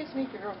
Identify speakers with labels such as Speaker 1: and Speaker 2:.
Speaker 1: gives me girls.